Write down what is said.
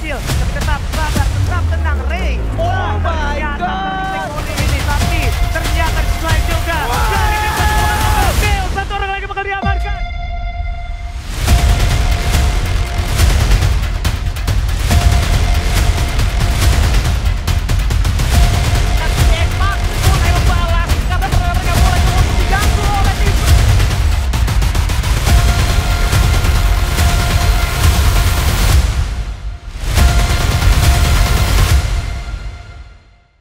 必要